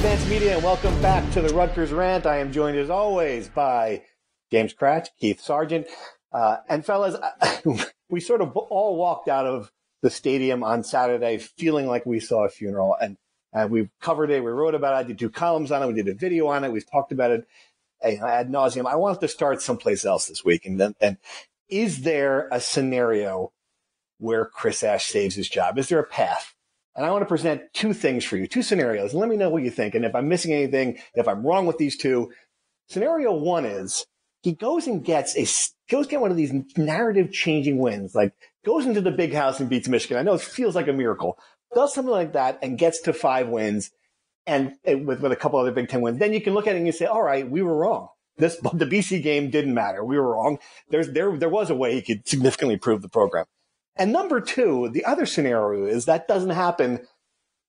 Advance Media, and welcome back to the Rutgers Rant. I am joined, as always, by James Kratch, Keith Sargent, uh, and fellas, we sort of all walked out of the stadium on Saturday feeling like we saw a funeral, and and we covered it. We wrote about it. I did two columns on it. We did a video on it. We've talked about it ad nauseum. I wanted to start someplace else this week, and then and is there a scenario where Chris Ash saves his job? Is there a path? And I want to present two things for you, two scenarios, let me know what you think. And if I'm missing anything, if I'm wrong with these two, scenario one is he goes and gets a goes get one of these narrative changing wins, like goes into the big house and beats Michigan. I know it feels like a miracle, does something like that and gets to five wins, and, and with with a couple other Big Ten wins, then you can look at it and you say, all right, we were wrong. This the BC game didn't matter. We were wrong. There's there there was a way he could significantly improve the program. And number two, the other scenario is that doesn't happen,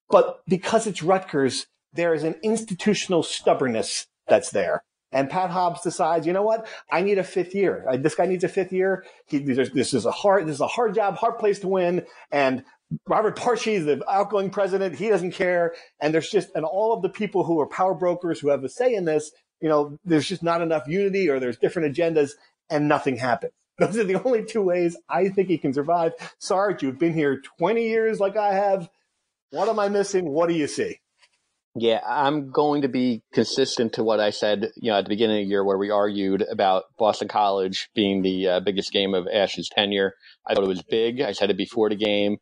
but because it's Rutgers, there is an institutional stubbornness that's there. And Pat Hobbs decides, you know what? I need a fifth year. Uh, this guy needs a fifth year. He, this is a hard, this is a hard job, hard place to win. And Robert Barchi, the outgoing president, he doesn't care. And there's just, and all of the people who are power brokers who have a say in this, you know, there's just not enough unity or there's different agendas and nothing happens. Those are the only two ways I think he can survive. Sarge, you've been here 20 years like I have. What am I missing? What do you see? Yeah, I'm going to be consistent to what I said, you know, at the beginning of the year where we argued about Boston College being the uh, biggest game of Ash's tenure. I thought it was big. I said it before the game.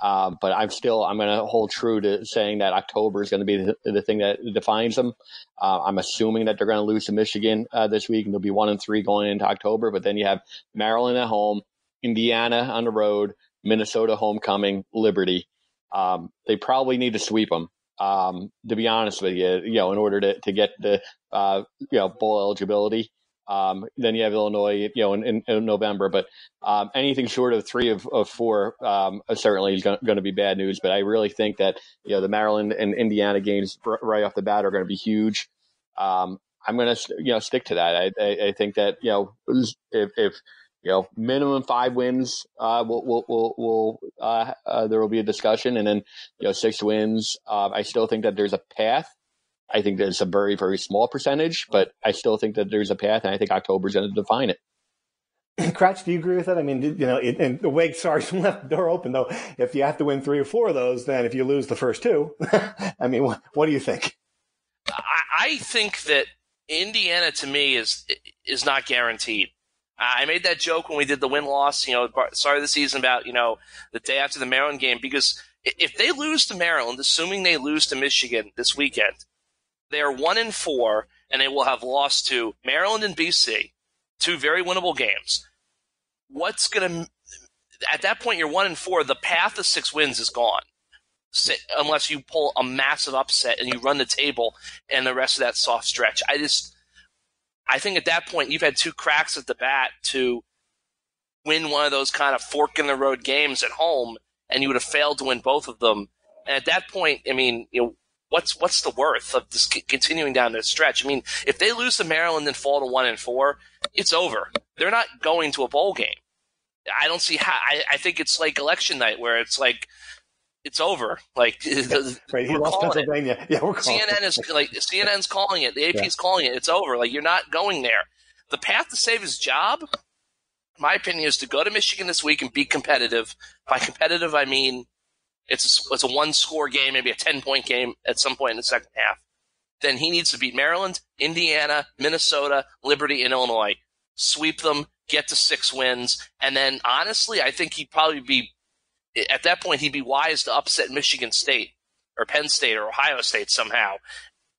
Uh, but I'm still I'm going to hold true to saying that October is going to be the, the thing that defines them. Uh, I'm assuming that they're going to lose to Michigan uh, this week and they'll be one and three going into October. But then you have Maryland at home, Indiana on the road, Minnesota homecoming, Liberty. Um, they probably need to sweep them. Um, to be honest with you, you know, in order to, to get the uh, you know bowl eligibility. Um, then you have Illinois, you know, in, in, in November. But um, anything short of three of, of four um, certainly is going to be bad news. But I really think that you know the Maryland and Indiana games right off the bat are going to be huge. Um, I'm going to you know stick to that. I, I, I, think that you know if, if you know minimum five wins, uh, we'll, we'll, we'll, we'll uh, uh, there will be a discussion, and then you know six wins. Uh, I still think that there's a path I think that it's a very, very small percentage, but I still think that there's a path, and I think October is going to define it. Kratch, do you agree with that? I mean, you know, it, and the way Sarge left the door open, though, if you have to win three or four of those, then if you lose the first two, I mean, what, what do you think? I, I think that Indiana, to me, is is not guaranteed. I made that joke when we did the win loss, you know, start of the season about, you know, the day after the Maryland game, because if they lose to Maryland, assuming they lose to Michigan this weekend, they are one in four, and they will have lost to Maryland and BC, two very winnable games. What's going to at that point you're one in four. The path of six wins is gone, unless you pull a massive upset and you run the table and the rest of that soft stretch. I just, I think at that point you've had two cracks at the bat to win one of those kind of fork in the road games at home, and you would have failed to win both of them. And at that point, I mean, you know, what's what's the worth of this continuing down this stretch? I mean, if they lose to Maryland and fall to one and four, it's over. They're not going to a bowl game. I don't see how. I, I think it's like election night where it's like it's over. Like right, he lost Pennsylvania. It. Yeah, we're calling CNN is like CNN's calling it. The AP's yeah. calling it. It's over. Like you're not going there. The path to save his job, my opinion, is to go to Michigan this week and be competitive. By competitive, I mean it's a, it's a one score game, maybe a 10 point game at some point in the second half. Then he needs to beat Maryland, Indiana, Minnesota, Liberty, and Illinois. Sweep them, get to six wins. And then honestly, I think he'd probably be, at that point, he'd be wise to upset Michigan State or Penn State or Ohio State somehow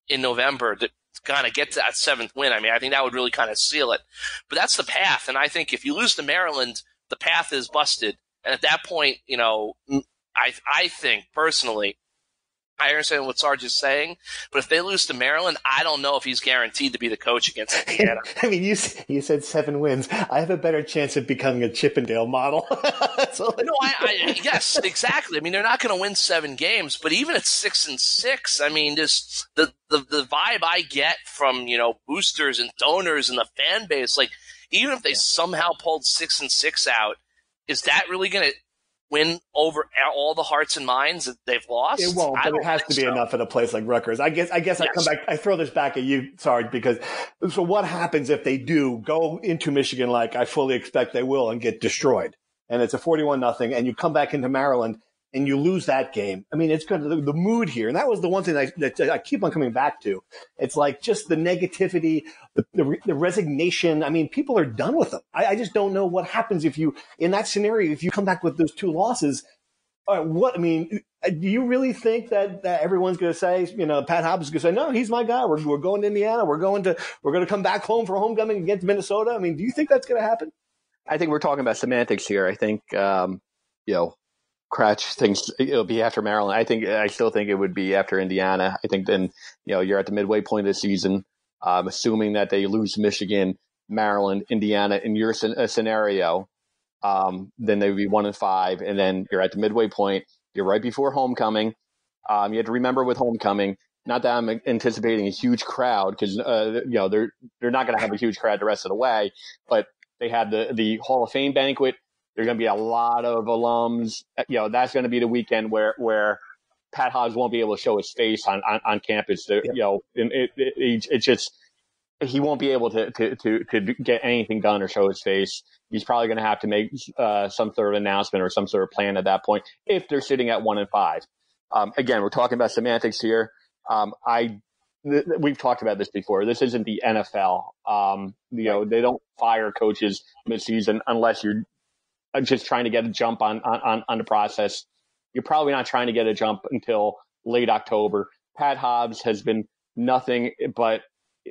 in November to kind of get to that seventh win. I mean, I think that would really kind of seal it. But that's the path. And I think if you lose to Maryland, the path is busted. And at that point, you know, I I think personally, I understand what Sarge is saying, but if they lose to Maryland, I don't know if he's guaranteed to be the coach against Indiana. I mean, you you said seven wins. I have a better chance of becoming a Chippendale model. no, I, I, yes, exactly. I mean, they're not going to win seven games, but even at six and six, I mean, just the, the the vibe I get from you know boosters and donors and the fan base, like even if they yeah. somehow pulled six and six out, is that really going to win over all the hearts and minds that they've lost? It won't, but it has to be so. enough at a place like Rutgers. I guess. I guess yes. I come back. I throw this back at you, sorry, because so what happens if they do go into Michigan like I fully expect they will and get destroyed, and it's a forty-one nothing, and you come back into Maryland and you lose that game. I mean, it's kind of the, the mood here, and that was the one thing I, that I keep on coming back to. It's like just the negativity, the, the, the resignation. I mean, people are done with them. I, I, just don't know what happens if you in that scenario if you come back with those two losses. What I mean, uh, do you really think that, that everyone's going to say, you know, Pat Hobbs is going to say, no, he's my guy. We're, we're going to Indiana. We're going to we're going to come back home for homecoming against Minnesota. I mean, do you think that's going to happen? I think we're talking about semantics here. I think, um, you know, Kratch thinks it'll be after Maryland. I think I still think it would be after Indiana. I think then you know you're at the midway point of the season. Um, assuming that they lose Michigan, Maryland, Indiana in your scenario, um, then they would be one and five, and then you're at the midway point. You're right before homecoming. Um, you have to remember with homecoming. Not that I'm anticipating a huge crowd because uh, you know they're they're not going to have a huge crowd the rest of the way, but they had the the Hall of Fame banquet there's going to be a lot of alums. You know, that's going to be the weekend where where Pat Hobbs won't be able to show his face on on, on campus. To, You know, it, it, it, just he won't be able to, to, to, to get anything done or show his face. He's probably going to have to make uh, some sort of announcement or some sort of plan at that point if they're sitting at one and five. Um, again, we're talking about semantics here. Um, I th- we've talked about this before. This isn't the NFL. Um, you know, they don't fire coaches midseason unless you're uh, just trying to get a jump on, on, on the process. You're probably not trying to get a jump until late October. Pat Hobbs has been nothing but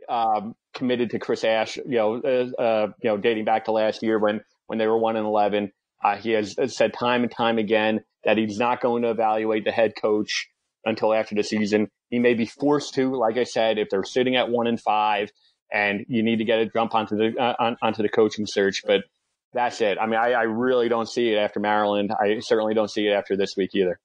um, committed to Chris Ash. You know, uh, uh, you know, dating back to last year when when they were one and eleven. Uh, he has said time and time again that he's not going to evaluate the head coach until after the season. He may be forced to, like I said, if they're sitting at one and five, and you need to get a jump onto the uh, on, onto the coaching search. But that's it. I mean, I, I really don't see it after Maryland. I certainly don't see it after this week either.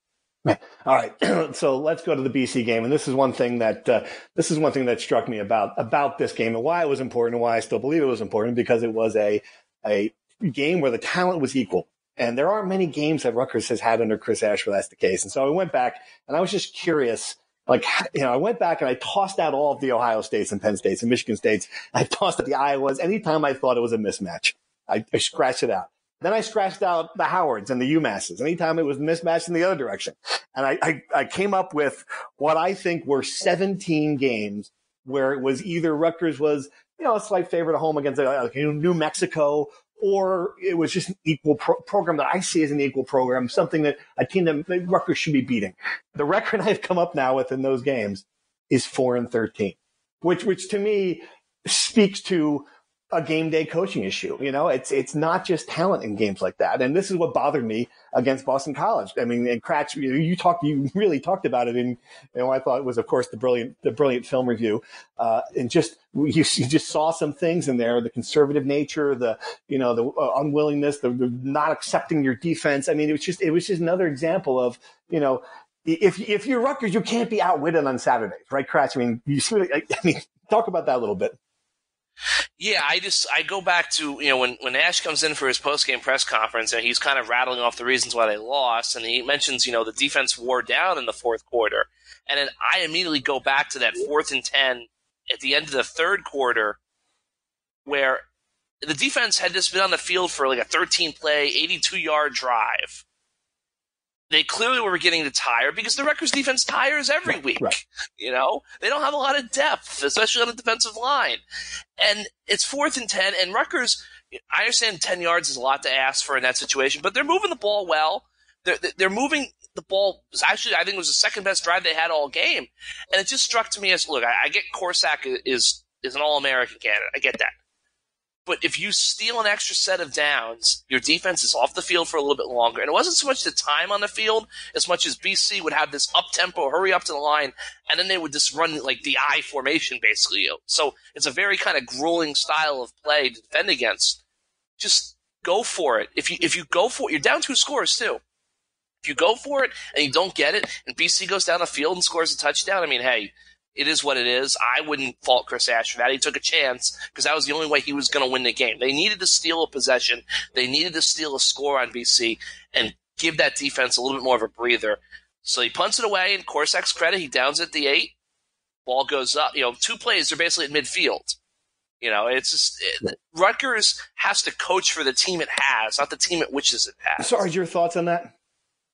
All right, so let's go to the BC game, and this is one thing that uh, this is one thing that struck me about about this game and why it was important and why I still believe it was important because it was a a game where the talent was equal, and there aren't many games that Rutgers has had under Chris Ash where that's the case. And so I went back and I was just curious, like you know, I went back and I tossed out all of the Ohio States and Penn States and Michigan States. I tossed out the Iowas anytime I thought it was a mismatch. I, I scratched it out. Then I scratched out the Howards and the UMasses anytime it was mismatched in the other direction. And I, I, I came up with what I think were 17 games where it was either Rutgers was, you know, a slight favorite at home against uh, New Mexico, or it was just an equal pro- program that I see as an equal program, something that a team that Rutgers should be beating. The record I've come up now with in those games is four and 13, which, which to me speaks to a game day coaching issue. You know, it's it's not just talent in games like that. And this is what bothered me against Boston College. I mean, and Kratch, you, you talked, you really talked about it in, you know, I thought it was, of course, the brilliant, the brilliant film review. Uh, and just, you, you, just saw some things in there, the conservative nature, the, you know, the uh, unwillingness, the, the not accepting your defense. I mean, it was just, it was just another example of, you know, if if you're Rutgers, you can't be outwitted on Saturdays, right, Kratch? I mean, you see, I mean, talk about that a little bit. Yeah, I just I go back to you know when when Ash comes in for his post game press conference and he's kind of rattling off the reasons why they lost, and he mentions you know the defense wore down in the fourth quarter, and then I immediately go back to that fourth and ten at the end of the third quarter, where the defense had just been on the field for like a 13 play, 82 yard drive they clearly were getting to tire because the Rutgers defense tires every week. Right. You know, they don't have a lot of depth, especially on the defensive line. And it's fourth and 10, and Rutgers, I understand 10 yards is a lot to ask for in that situation, but they're moving the ball well. They're, they're moving the ball. Actually, I think it was the second best drive they had all game. And it just struck to me as look, I, I get Korsak is, is an All American candidate. I get that. But if you steal an extra set of downs, your defense is off the field for a little bit longer. And it wasn't so much the time on the field as much as BC would have this up tempo, hurry up to the line, and then they would just run like the I formation basically. So it's a very kind of grueling style of play to defend against. Just go for it. If you if you go for it, you're down two scores too. If you go for it and you don't get it, and BC goes down the field and scores a touchdown, I mean, hey, it is what it is. I wouldn't fault Chris Ash for that. He took a chance because that was the only way he was going to win the game. They needed to steal a possession. They needed to steal a score on BC, and give that defense a little bit more of a breather. So he punts it away, and Korsak's credit, he downs at the eight. Ball goes up. You know, two plays they're basically at midfield. You know, it's just it, Rutgers has to coach for the team it has, not the team it wishes it has. are your thoughts on that?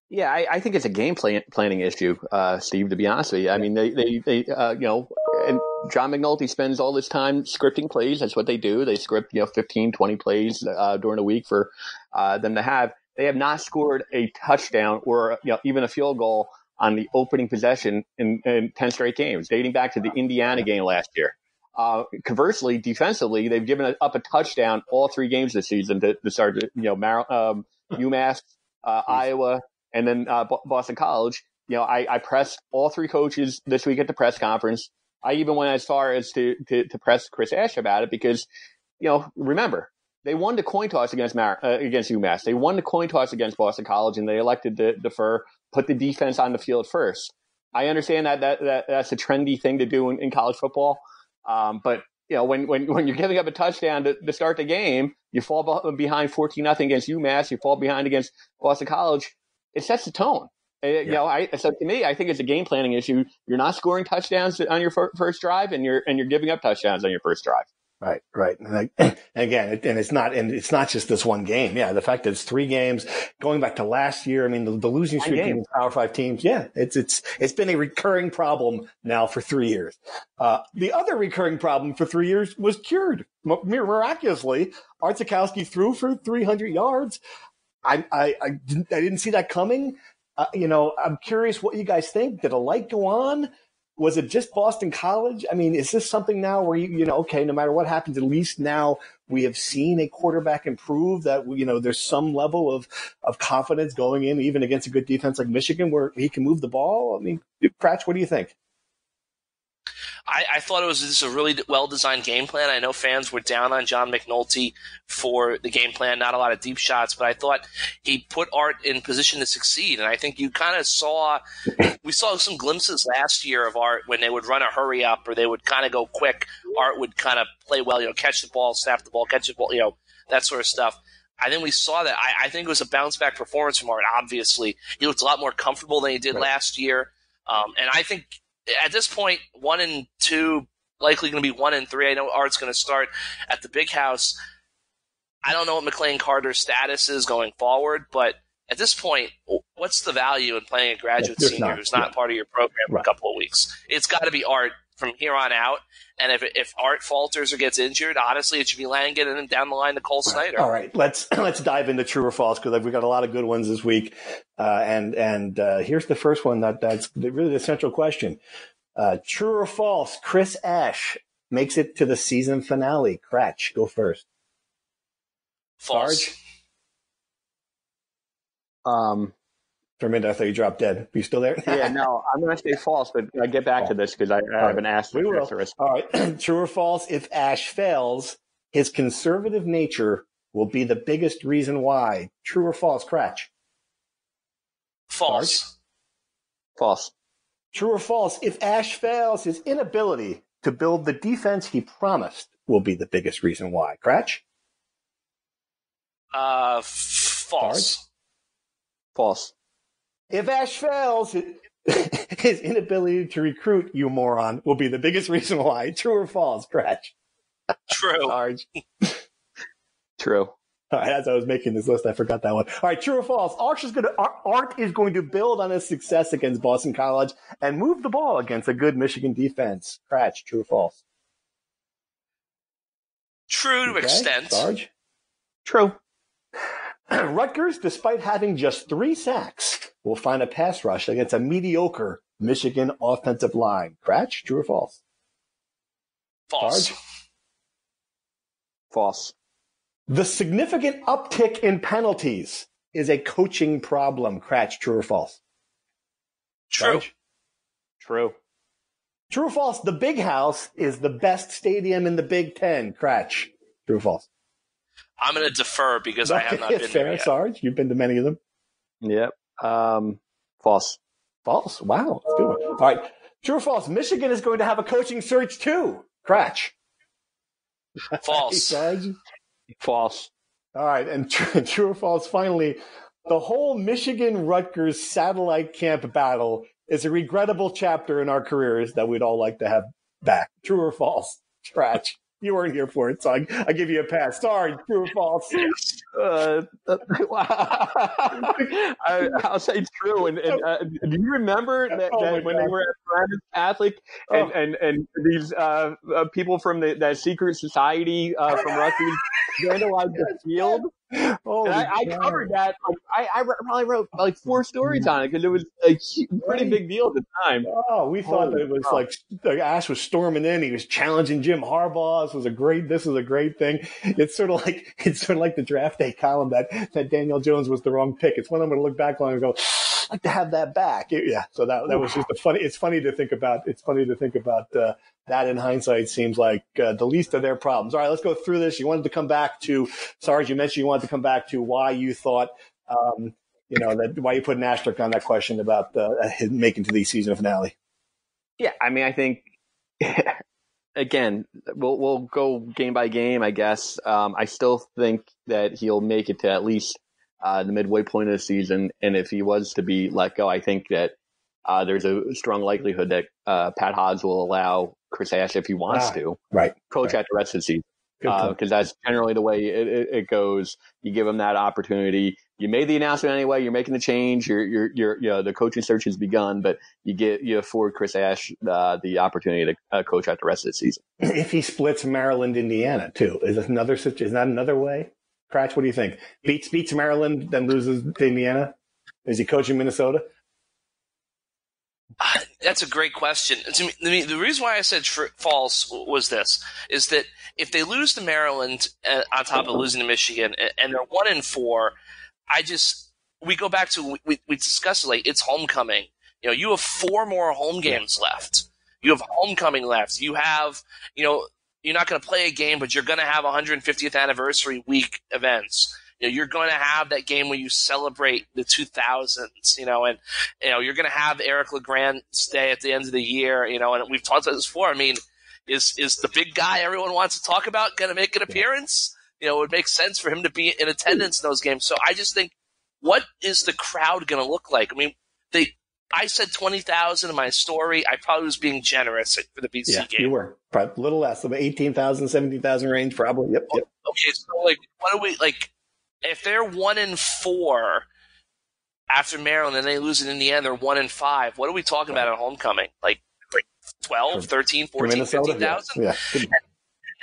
Yeah, I, I think it's a game plan, planning issue, uh, Steve. To be honest with you, I mean, they, they, they uh, you know, and John McNulty spends all this time scripting plays. That's what they do. They script, you know, 15, 20 plays uh, during the week for uh, them to have. They have not scored a touchdown or you know even a field goal on the opening possession in, in 10 straight games, dating back to the Indiana game last year. Uh, conversely, defensively, they've given up a touchdown all three games this season to, to start, you know, Mar- um, UMass, uh, Iowa, and then uh, Boston College. You know, I, I pressed all three coaches this week at the press conference. I even went as far as to, to, to press Chris Ash about it because, you know, remember, they won the coin toss against Mar- uh, against UMass. They won the coin toss against Boston College, and they elected to defer, put the defense on the field first. I understand that, that, that that's a trendy thing to do in, in college football, um, but you know when, when when you're giving up a touchdown to, to start the game, you fall behind fourteen nothing against UMass, you fall behind against Boston College. It sets the tone. Uh, yeah. You know, I, so to me, I think it's a game planning issue. You're not scoring touchdowns on your first drive, and you're and you're giving up touchdowns on your first drive. Right, right. And, I, and again, and it's not, and it's not just this one game. Yeah, the fact that it's three games going back to last year. I mean, the, the losing streak against Power Five teams. Yeah, it's it's it's been a recurring problem now for three years. Uh, the other recurring problem for three years was cured miraculously. Art Sitkowski threw for 300 yards. I I I didn't, I didn't see that coming. Uh, you know, I'm curious what you guys think. Did a light go on? was it just Boston College? I mean, is this something now where you, you know, okay, no matter what happens, at least now we have seen a quarterback improve that, you know, there's some level of, of confidence going in, even against a good defense like Michigan where he can move the ball. I mean, Kratch, what do you think? I, I, thought it was just a really well designed game plan. I know fans were down on John McNulty for the game plan, not a lot of deep shots, but I thought he put Art in position to succeed. And I think you kind of saw, we saw some glimpses last year of Art when they would run a hurry up or they would kind of go quick. Art would kind of play well, you know, catch the ball, snap the ball, catch the ball, you know, that sort of stuff. I think we saw that. I, I think it was a bounce back performance from Art. Obviously, he looked a lot more comfortable than he did right. last year. Um, and I think at this point, one and two, likely going to be one and three. I know Art's going to start at the big house. I don't know what McLane Carter's status is going forward, but at this point, what's the value in playing a graduate senior not, who's not yeah. part of your program right. for a couple of weeks? It's got to be Art from here on out. And if if Art falters or gets injured, honestly, it should be Langan and down the line to Cole Snyder. All right, let's let's dive into true or false because we've got a lot of good ones this week. Uh, and and uh, here's the first one that that's really the central question: uh, True or false? Chris Ash makes it to the season finale. Kratch, go first. False. Sarge? Um, for a minute, I thought you dropped dead. Are you still there? yeah, no, I'm going to say false, but I get back to this because I, I haven't asked. We will. All right. True or false? If Ash fails, his conservative nature will be the biggest reason why. True or false, Kratch? False. Sarge? False. True or false? If Ash fails, his inability to build the defense he promised will be the biggest reason why. Kratch? Uh, false. Sarge? False. If Ash fails, his inability to recruit you moron will be the biggest reason why. True or false, Kratch? True. Sarge. True. All right, as I was making this list, I forgot that one. All right, true or false? Art is going to Art is going to build on his success against Boston College and move the ball against a good Michigan defense. Kratch, true or false? True to okay. extent. Sarge. True. Rutgers, despite having just three sacks, will find a pass rush against a mediocre Michigan offensive line. Kratch, true or false? False. Sarge? False. The significant uptick in penalties is a coaching problem. Kratch, true or false? True. Sarge? True. True or false? The Big House is the best stadium in the Big Ten. Kratch. True or false? I'm going to defer because I have not been fair, there yet. Sarge. You've been to many of them. Yep. Um, false. False. Wow, that's good one. All right. True or false? Michigan is going to have a coaching search too. Kratch. False. false. All right, and true, true or false? Finally, the whole Michigan Rutgers satellite camp battle is a regrettable chapter in our careers that we'd all like to have back. True or false? Scratch. You weren't here for it, so I, I give you a pass. Sorry, true or false? Uh, I, will say true. And, and uh, do you remember that, oh that when God. they were at Catholic and, oh. and, and these uh, uh, people from the, that secret society uh, from Rutgers vandalized the field? Oh, I, I, covered that. I, I, probably wrote like four stories on it because it was a pretty big deal at the time. Oh, we thought that it was like Ash was storming in. He was challenging Jim Harbaugh. This was a great. This was a great thing. It's sort of like it's sort of like the draft day column that that Daniel Jones was the wrong pick. It's one I'm going to look back on and go like to have that back. Yeah. So that that was just a funny. It's funny to think about. It's funny to think about uh, that. In hindsight, seems like uh, the least of their problems. All right, let's go through this. You wanted to come back to. Sarge, you mentioned you wanted to come back to why you thought. Um, you know that why you put an asterisk on that question about uh, making to the season finale. Yeah, I mean, I think again, we'll we'll go game by game. I guess um, I still think that he'll make it to at least uh, the midway point of the season. And if he was to be let go, I think that uh, there's a strong likelihood that uh, Pat Hobbs will allow Chris Ash, if he wants ah, to, right, coach right. out the rest of the season. Because uh, that's generally the way it, it, it, goes. You give him that opportunity. You made the announcement anyway. You're making the change. You're, you're, you're, you know, the coaching search has begun, but you get you afford Chris Ash uh, the opportunity to uh, coach out the rest of the season. If he splits Maryland, Indiana too, is that another? Is that another way? Kratch, what do you think? Beats beats Maryland, then loses to Indiana. Is he coaching Minnesota? That's a great question. To me, the reason why I said tr- false was this: is that if they lose to Maryland uh, on top of losing to Michigan, and they're one in four, I just we go back to we, we discussed it like it's homecoming. You know, you have four more home games left. You have homecoming left. You have, you know, you're not going to play a game, but you're going to have 150th anniversary week events. You know, you're going to have that game where you celebrate the 2000s, you know, and, you know, you're going to have Eric LeGrand stay at the end of the year, you know, and we've talked about this before. I mean, is, is the big guy everyone wants to talk about going to make an appearance? You know, it would make sense for him to be in attendance in those games. So I just think, what is the crowd going to look like? I mean, they, I said 20,000 in my story. I probably was being generous for the BC yeah, game. You were. Probably a little less, about 18,000, 17,000 range, probably. Yep, yep. Okay, so like, what do we, like, if they're one in four after Maryland and they lose it in Indiana, they're one in five. What are we talking about at homecoming? Like, like 12, 13, 14, 15,000? Yeah. yeah. And,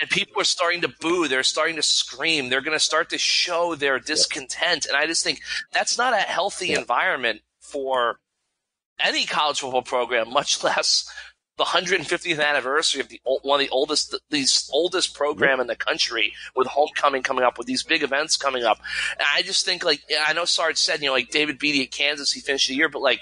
and people are starting to boo. They're starting to scream. They're going to start to show their discontent. And I just think that's not a healthy yeah. environment for any college football program, much less the 150th anniversary of the one of the oldest the oldest program in the country with homecoming coming up with these big events coming up. And I just think like I know Sarge said you know like David Beaty at Kansas he finished the year, but like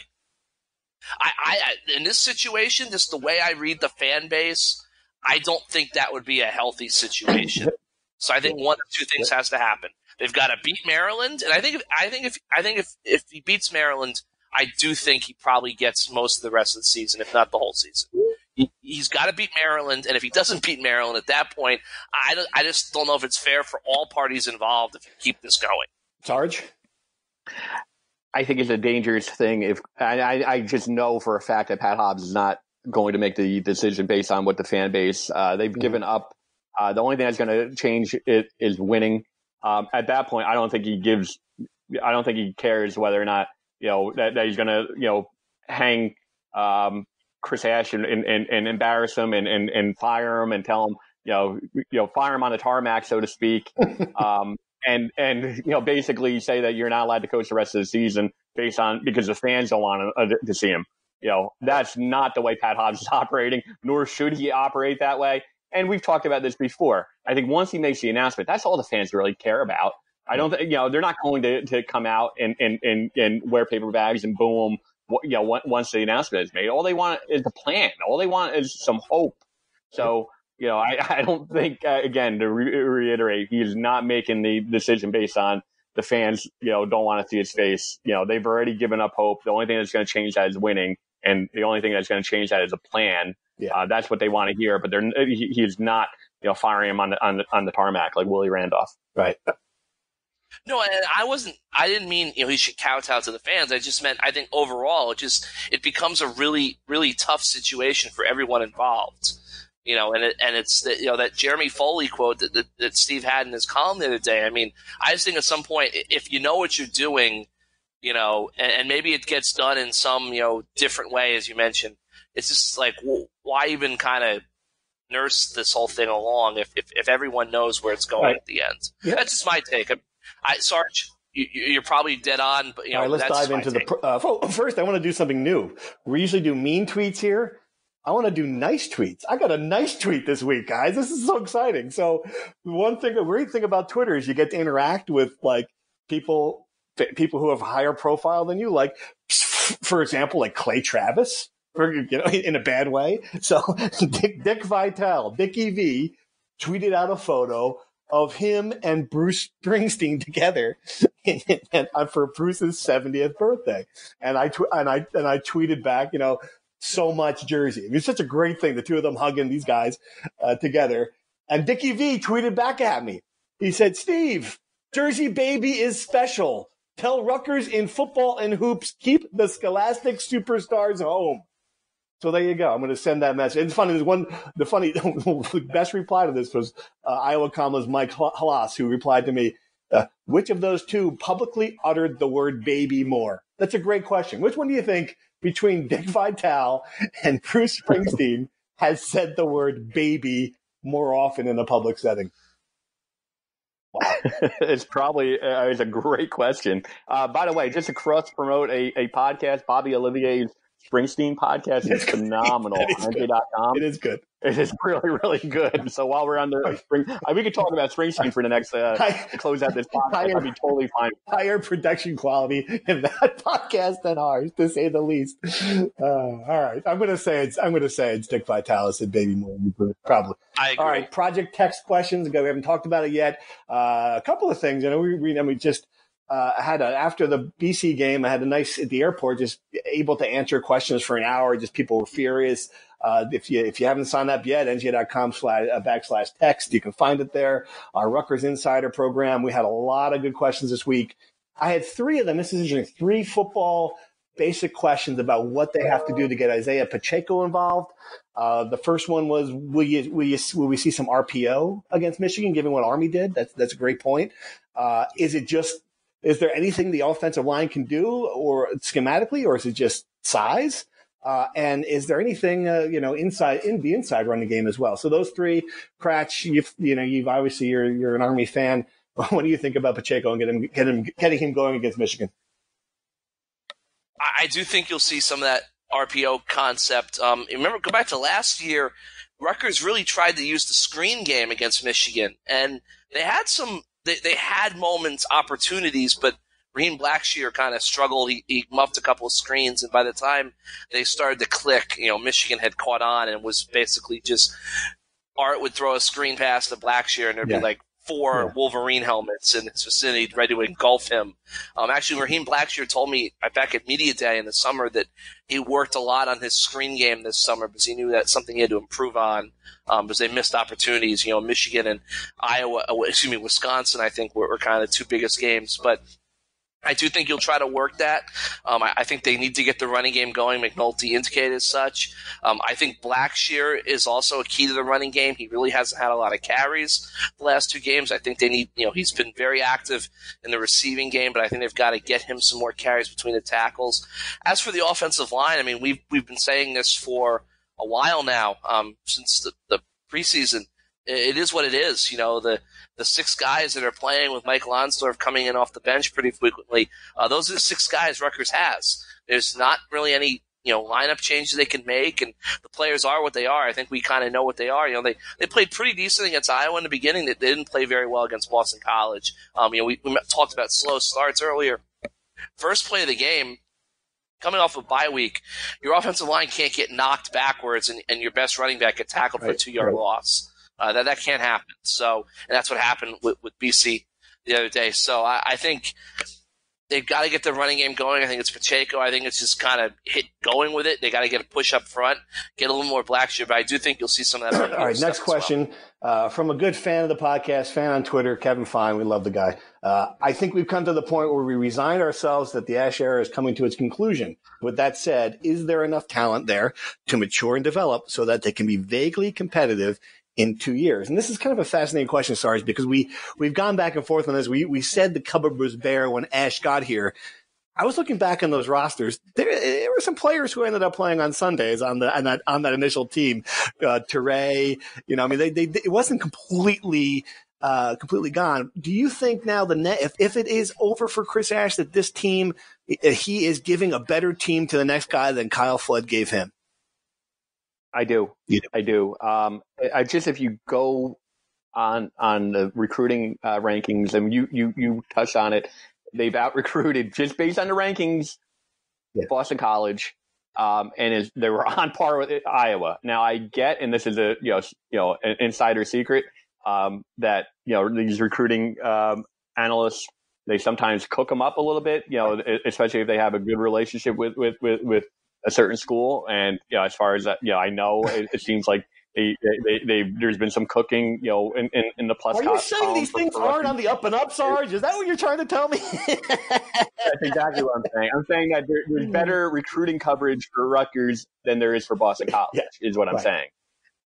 I, I in this situation, just the way I read the fan base, I don't think that would be a healthy situation. So I think one of two things has to happen. They've got to beat Maryland, and I think I think if I think if if he beats Maryland I do think he probably gets most of the rest of the season, if not the whole season. He, has got to beat Maryland, and if he doesn't beat Maryland at that point, I, I just don't know if it's fair for all parties involved if you keep this going. Sarge? I think it's a dangerous thing. If I, I just know for a fact that Pat Hobbs is not going to make the decision based on what the fan base uh, they've mm-hmm. given up. Uh, the only thing that's going to change it is winning. Um, at that point, I don't think he gives. I don't think he cares whether or not you know, that, that he's going to, you know, hang um, Chris Ash and, and, and embarrass him and, and, and fire him and tell him, you know, you know, fire him on the tarmac, so to speak. um, and, and, you know, basically say that you're not allowed to coach the rest of the season based on, because the fans don't want to, uh, to see him. You know, that's not the way Pat Hobbs is operating, nor should he operate that way. And we've talked about this before. I think once he makes the announcement, that's all the fans really care about. I don't think you know they're not going to, to come out and, and, and, and wear paper bags and boom. You know, once the announcement is made, all they want is the plan. All they want is some hope. So you know, I, I don't think uh, again to re- reiterate, he's not making the decision based on the fans. You know, don't want to see his face. You know, they've already given up hope. The only thing that's going to change that is winning, and the only thing that's going to change that is a plan. Yeah. Uh, that's what they want to hear. But they're he, he's not you know firing him on the on the on the tarmac like Willie Randolph. Right. No, and I wasn't. I didn't mean you know he should kowtow to the fans. I just meant I think overall it just it becomes a really really tough situation for everyone involved. You know, and it, and it's the, you know that Jeremy Foley quote that, that, that Steve had in his column the other day. I mean, I just think at some point if you know what you're doing, you know, and, and maybe it gets done in some you know different way as you mentioned. It's just like why even kind of nurse this whole thing along if, if, if everyone knows where it's going right. at the end. Yeah. That's just my take. I, Sarge, you, are probably dead on, but you know, All right, let's dive into the. Uh, first, I want to do something new. We usually do mean tweets here. I want to do nice tweets. I got a nice tweet this week, guys. This is so exciting. So, one thing, a great thing about Twitter is you get to interact with like people, people who have higher profile than you. Like, for example, like Clay Travis, you know, in a bad way. So, Dick, Dick Vitale, Dickie V, tweeted out a photo of him and Bruce Springsteen together for Bruce's 70th birthday. And I, tw- and I, and I tweeted back, you know, so much Jersey. It's such a great thing. The two of them hugging these guys uh, together. And Dickie V tweeted back at me. He said, Steve, Jersey baby is special. Tell Rutgers in football and hoops, keep the scholastic superstars home. So there you go. I'm going to send that message. It's funny. There's one, the funny, the best reply to this was uh, Iowa Comma's Mike Halas, who replied to me, uh, which of those two publicly uttered the word baby more? That's a great question. Which one do you think between Dick Vitale and Bruce Springsteen has said the word baby more often in a public setting? Wow. it's probably uh, it's a great question. Uh, by the way, just to cross promote a, a podcast, Bobby Olivier's Springsteen podcast is phenomenal on NJ.com. It is good. It is really, really good. So while we're on the spring, uh, we could talk about Springsteen for the next uh, to close out this podcast. Higher, I'd be totally fine. Higher production quality in that podcast than ours, to say the least. Uh, all right, I'm going to say it's I'm going to say it's Dick Vitalis and Baby Moore, probably. I agree. All right, project text questions. We haven't talked about it yet. Uh, a couple of things. You know, we, we, I mean, just uh, I had a, after the BC game, I had a nice at the airport, just able to answer questions for an hour. Just people were furious. Uh, if you if you haven't signed up yet, nj.com slash uh, backslash text, you can find it there. Our Rutgers Insider program, we had a lot of good questions this week. I had three of them. This is interesting. Three football basic questions about what they have to do to get Isaiah Pacheco involved. Uh, the first one was, will you, will you, will we see some RPO against Michigan, given what Army did? That's, that's a great point. Uh, is it just is there anything the offensive line can do, or schematically, or is it just size? Uh, and is there anything uh, you know inside in the inside running game as well? So those three, Kratch, you you know you've obviously you're you're an Army fan. What do you think about Pacheco and getting get him getting him going against Michigan? I do think you'll see some of that RPO concept. Um, remember, go back to last year. Rutgers really tried to use the screen game against Michigan, and they had some they, they had moments, opportunities, but Raheem Blackshear kind of struggled. He, he muffed a couple of screens, and by the time they started to click, you know, Michigan had caught on and was basically just Art would throw a screen pass to Blackshear, and there'd yeah. be like four yeah. Wolverine helmets in his vicinity ready to engulf him. Um, actually, Raheem Blackshear told me back at Media Day in the summer that he worked a lot on his screen game this summer because he knew that's something he had to improve on um, because they missed opportunities. You know, Michigan and Iowa, uh, excuse me, Wisconsin, I think were, were kind of the two biggest games, but I do think you'll try to work that. Um, I, I, think they need to get the running game going. McNulty indicated as such. Um, I think Blackshear is also a key to the running game. He really hasn't had a lot of carries the last two games. I think they need, you know, he's been very active in the receiving game, but I think they've got to get him some more carries between the tackles. As for the offensive line, I mean, we've we've been saying this for a while now, um, since the, the preseason. It is what it is. You know, the the six guys that are playing with Mike Lonsdorf coming in off the bench pretty frequently, uh, those are the six guys Rutgers has. There's not really any you know lineup changes they can make, and the players are what they are. I think we kind of know what they are. You know, they they played pretty decent against Iowa in the beginning. They, they didn't play very well against Boston College. Um, you know, we, we talked about slow starts earlier. First play of the game, coming off a of bye week, your offensive line can't get knocked backwards and, and your best running back get tackled right, for a two yard right. loss. Uh, that that can't happen. So, and that's what happened with, with BC the other day. So I, I think they've got to get the running game going. I think it's Pacheco. I think it's just kind of hit going with it. They got to get a push up front, get a little more black Blackshear. But I do think you'll see some of that. All right, next question. Uh, from a good fan of the podcast, fan on Twitter, Kevin Fine, we love the guy. Uh, I think we've come to the point where we resign ourselves that the Ash era is coming to its conclusion. With that said, is there enough talent there to mature and develop so that they can be vaguely competitive in two years? And this is kind of a fascinating question, Sarge, because we we've gone back and forth on this. We we said the cupboard was bare when Ash got here. I was looking back on those rosters. There, there, were some players who ended up playing on Sundays on the on that on that initial team. Uh, Teray, you know, I mean, they, they, it wasn't completely uh, completely gone. Do you think now the net, if if it is over for Chris Ash, that this team he is giving a better team to the next guy than Kyle Flood gave him? I do. I do. Um, I just if you go on on the recruiting uh, rankings, and you you you touched on it they've out recruited just based on the rankings. Yeah. Boston College, um, and is, they were on par with Iowa. Now I get, and this is a you know you know an insider secret um, that you know these recruiting um, analysts they sometimes cook them up a little bit. You know, especially if they have a good relationship with with with, with a certain school. And you know, as far as that, you know, I know it, it seems like they, they, they, there's been some cooking, you know, in, in, in the plus. Are you saying these things aren't on the up and up, Sarge? Is that what you're trying to tell me? That's exactly what I'm saying. I'm saying that there, there's hmm. better recruiting coverage for Rutgers than there is for Boston College. Yeah. Is what I'm right. saying.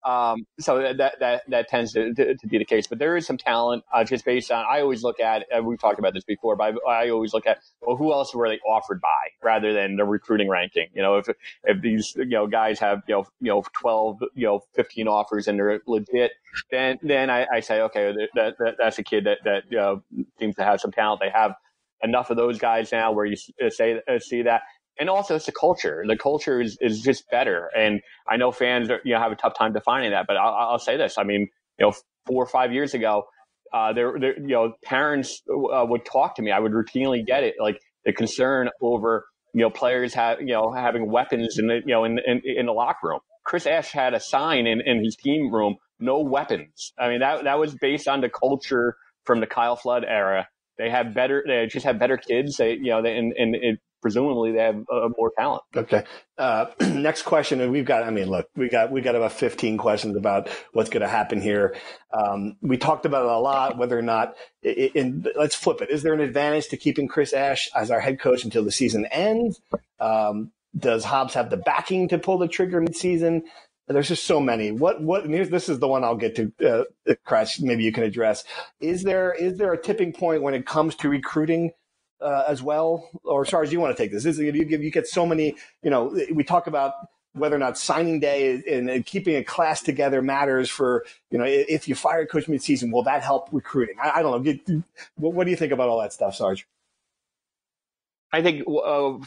Um, so that, that, that tends to, to, to, be the case, but there is some talent, uh, just based on, I always look at, uh, we've talked about this before, but I, I, always look at, well, who else were they offered by rather than the recruiting ranking? You know, if, if these, you know, guys have, you know, you know, 12, you know, 15 offers and they're legit, then, then I, I say, okay, that, that, that's a kid that, that, you know, seems to have some talent. They have enough of those guys now where you say, uh, see that and also it's the culture. The culture is, is just better. And I know fans are, you know, have a tough time defining that, but I'll, I'll say this. I mean, you know, four or five years ago, uh, there, there, you know, parents uh, would talk to me. I would routinely get it, like the concern over, you know, players have, you know, having weapons in the, you know, in, in, in the locker room. Chris Ash had a sign in, in his team room, no weapons. I mean, that, that was based on the culture from the Kyle Flood era. They have better, they just have better kids. They, you know, they, and, and it, presumably they have uh, more talent. Okay. Uh, next question, and we've got. I mean, look, we got we got about fifteen questions about what's going to happen here. Um, we talked about it a lot, whether or not. In, let's flip it. Is there an advantage to keeping Chris Ash as our head coach until the season ends? Um, does Hobbs have the backing to pull the trigger midseason? There's just so many. What what? this is the one I'll get to. Uh, Crash, maybe you can address. Is there is there a tipping point when it comes to recruiting? Uh, as well? Or do you want to take this? this is, you, you get so many, you know, we talk about whether or not signing day and, keeping a class together matters for, you know, if you fire a coach midseason, will that help recruiting? I, I don't know. Get, what, what, do you think about all that stuff, Sarge? I think uh,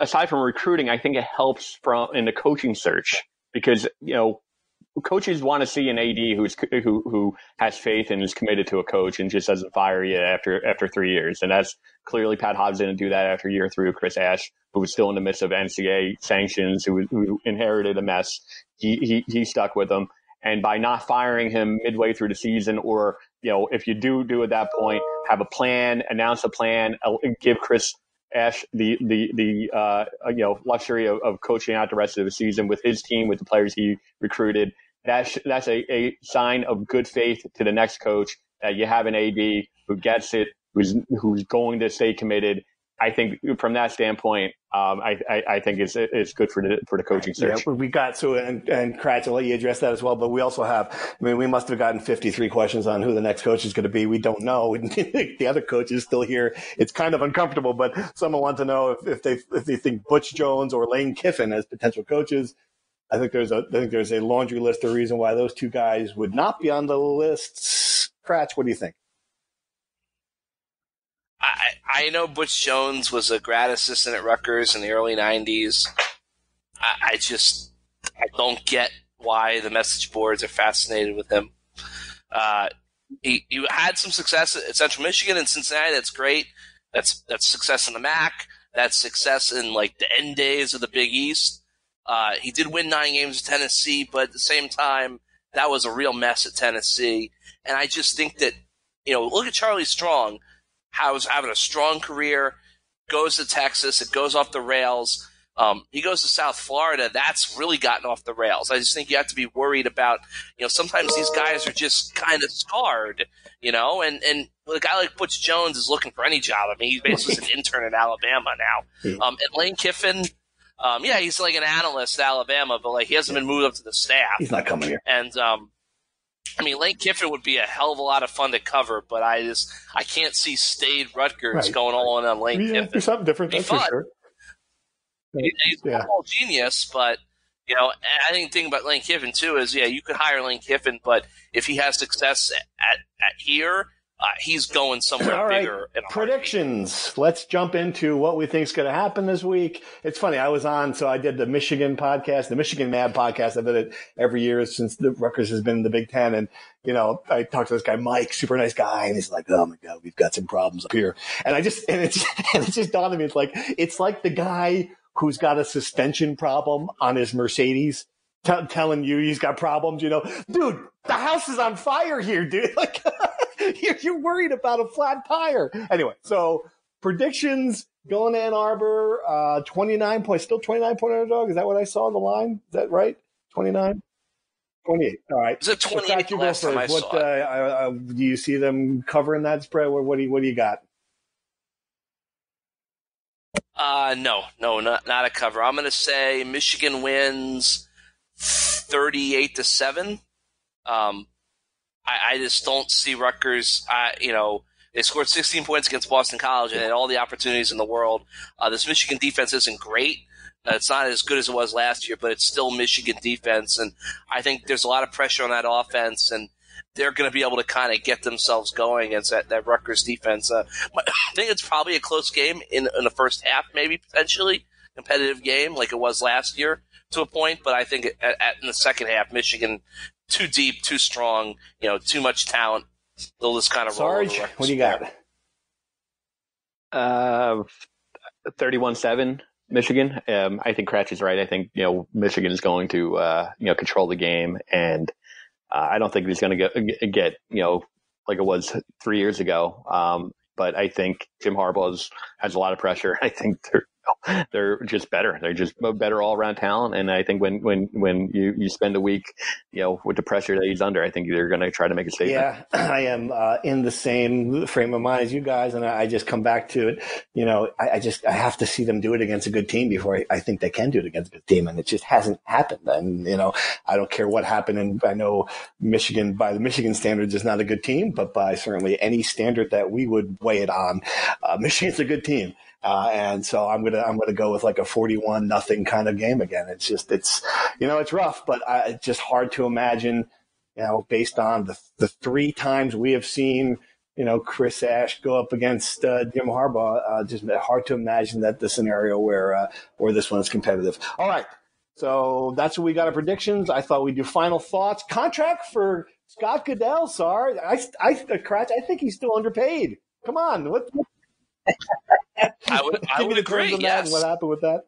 aside from recruiting, I think it helps from in the coaching search because you know coaches want to see an AD who's who who has faith and is committed to a coach and just doesn't fire you after after three years. And that's clearly Pat Hobbs didn't do that after year three with Chris Ash, who was still in the midst of NCAA sanctions, who, who inherited a mess. He, he he stuck with them, and by not firing him midway through the season, or you know, if you do do at that point, have a plan, announce a plan, uh, give Chris Ash the the the uh, you know luxury of, of coaching out the rest of the season with his team with the players he recruited that's that's a, a sign of good faith to the next coach that you have an AD who gets it, who's who's going to stay committed. I think from that standpoint, um, I, I, I, think it's it's good for the for the coaching search. Yeah, we got so and and Kratch, I'll let you address that as well. But we also have, I mean, we must have gotten 53 questions on who the next coach is going to be. We don't know. the other coach is still here. It's kind of uncomfortable, but someone wants to know if, if they if they think Butch Jones or Lane Kiffin as potential coaches. I think there's a I think there's a laundry list of reason why those two guys would not be on the list. Kratch, what do you think? I I know Butch Jones was a grad assistant at Rutgers in the early '90s. I, I just I don't get why the message boards are fascinated with him. Uh, he, he had some success at Central Michigan and Cincinnati. That's great. That's that's success in the MAC. That's success in like the end days of the Big East. Uh, he did win nine games at Tennessee, but at the same time, that was a real mess at Tennessee. And I just think that, you know, look at Charlie Strong, how's having a strong career, goes to Texas, it goes off the rails. Um, he goes to South Florida. That's really gotten off the rails. I just think you have to be worried about, you know, sometimes these guys are just kind of scarred, you know, and, and a guy like Butch Jones is looking for any job. I mean, he's basically an intern in Alabama now. Um, and Lane Kiffin, um, yeah, he's like an analyst at Alabama, but like he hasn't been moved up to the staff. He's not coming here. And, um, I mean, Lane Kiffin would be a hell of a lot of fun to cover, but I just I can't see Stade Rutgers Right. going all in on Lane Yeah, Kiffin. there's something different, Be that's for sure. He- He's a Yeah. football genius, but you know, and I think the thing about Lane Kiffin too is, yeah, you could hire Lane Kiffin, but if he has success at, at here, uh, he's going somewhere All right. bigger. In a heartbeat. Predictions. Let's jump into what we think is going to happen this week. It's funny. I was on, so I did the Michigan podcast, the Michigan Mad podcast. I've done it every year since the Rutgers has been in the Big Ten. And, you know, I talked to this guy, Mike, super nice guy. And he's like, Oh my God, we've got some problems up here. And I just, and it's, and it just dawned on me. It's like, it's like the guy who's got a suspension problem on his Mercedes. T- telling you he's got problems, you know, dude, the house is on fire here, dude. Like, you're, you're worried about a flat tire. Anyway, so predictions going to Ann Arbor, uh, 29 points, still 29 point underdog. Is that what I saw on the line? Is that right? 29? 28. All right. Was it 28 Kratch, you the last time I first. saw uh, uh, uh, do you see them covering that spread? What, what do you, what do you got? Uh, no, no, not, not a cover. I'm going to say Michigan wins 38 to 7. Um, I, I just don't see Rutgers, I, you know, they scored 16 points against Boston College and had all the opportunities in the world. Uh, this Michigan defense isn't great. Uh, it's not as good as it was last year, but it's still Michigan defense. And I think there's a lot of pressure on that offense, and they're going to be able to kind of get themselves going against that, that Rutgers defense. Uh, I think it's probably a close game in, in the first half, maybe potentially competitive game like it was last year to a point. But I think at, at, in the second half, Michigan too deep, too strong, you know, too much talent. They'll just kind of roll. Sarge, what do you got? Uh, 31-7 Michigan. Um, I think Kratch is right. I think, you know, Michigan is going to, uh, you know, control the game. And uh, I don't think he's going to get, get, you know, like it was three years ago. Um, but I think Jim Harbaugh is- has a lot of pressure. I think they're, they're just better. They're just better all around talent. And I think when, when, when you, you spend a week, you know, with the pressure that he's under, I think they're going to try to make a statement. Yeah, I am uh, in the same frame of mind as you guys, and I, I just come back to it. You know, I, I just I have to see them do it against a good team before I, I think they can do it against a good team, and it just hasn't happened. And you know, I don't care what happened, and I know Michigan by the Michigan standards is not a good team, but by certainly any standard that we would weigh it on, uh, Michigan's a good team. Uh, and so I'm gonna I'm gonna go with like a 41 nothing kind of game again. It's just it's you know it's rough, but I, it's just hard to imagine you know, based on the, the three times we have seen, you know, Chris Ash go up against uh, Jim Harbaugh, uh, just hard to imagine that the scenario where uh, where this one is competitive. All right, so that's what we got our predictions. I thought we'd do final thoughts. Contract for Scott Goodale, Sar. I, I, Kratch, I think he's still underpaid. Come on, what? I would, I would agree. Yes, What happened with that?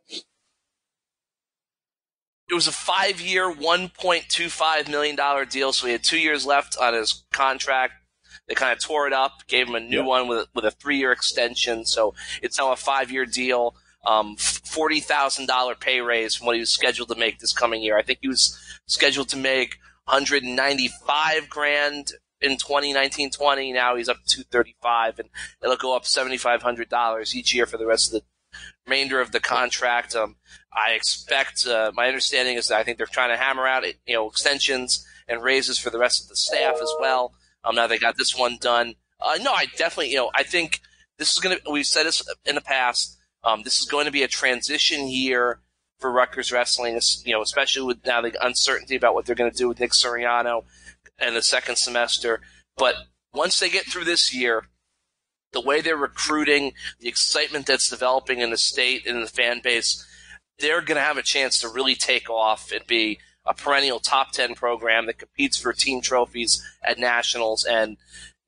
it was a five-year, one point two five million dollar deal. So he had two years left on his contract. They kind of tore it up, gave him a new one with a, with a three-year extension. So it's now a five-year deal. Um, forty thousand dollar pay raise from what he was scheduled to make this coming year. I think he was scheduled to make one hundred and ninety-five grand in 2019-20. Now he's up to 235, and it'll go up $7,500 each year for the rest of the remainder of the contract. Um, I expect. Uh, my understanding is that I think they're trying to hammer out, you know, extensions and raises for the rest of the staff as well. Um, now they got this one done. Uh, no, I definitely, you know, I think this is going to. We've said this in the past. Um, this is going to be a transition year for Rutgers wrestling. You know, especially with now the uncertainty about what they're going to do with Nick Suriano and the second semester. But once they get through this year, the way they're recruiting, the excitement that's developing in the state and in the fan base, they're going to have a chance to really take off and be a perennial top 10 program that competes for team trophies at nationals. And,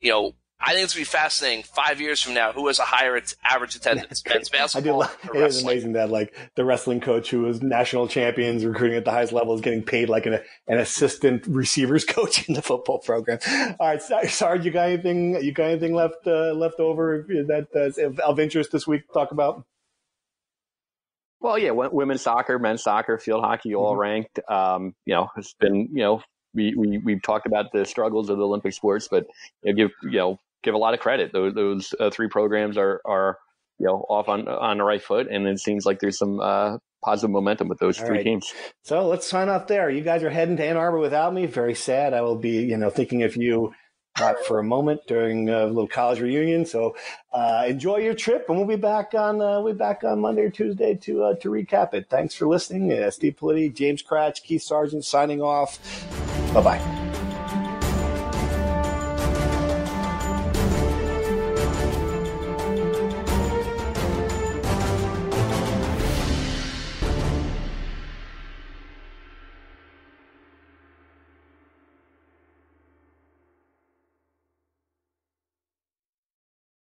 you know, I think it's going to be fascinating five years from now who has a higher at- average attendance, men's I do. basketball or It is wrestling. amazing that like the wrestling coach who was national champions, recruiting at the highest level, is getting paid like an an assistant receivers coach in the football program. All right, sorry, sorry you got anything? You got anything left uh, left over that uh, of interest this week? To talk about. Well, yeah, women's soccer, men's soccer, field hockey, all mm-hmm. ranked. Um, you know, it's been you know we, we we've talked about the struggles of the Olympic sports, but you know, give you know give a lot of credit. Those, those uh, three programs are are you know off on on the right foot, and it seems like there's some uh, positive momentum with those All three right. teams. So let's sign off there. You guys are heading to Ann Arbor without me. Very sad. I will be you know thinking of you. Uh, for a moment during a little college reunion, so uh, enjoy your trip, and we'll be back on uh, we'll be back on Monday or Tuesday to uh, to recap it. Thanks for listening. Uh, Steve Politi, James Kratch, Keith Sargent signing off. Bye bye.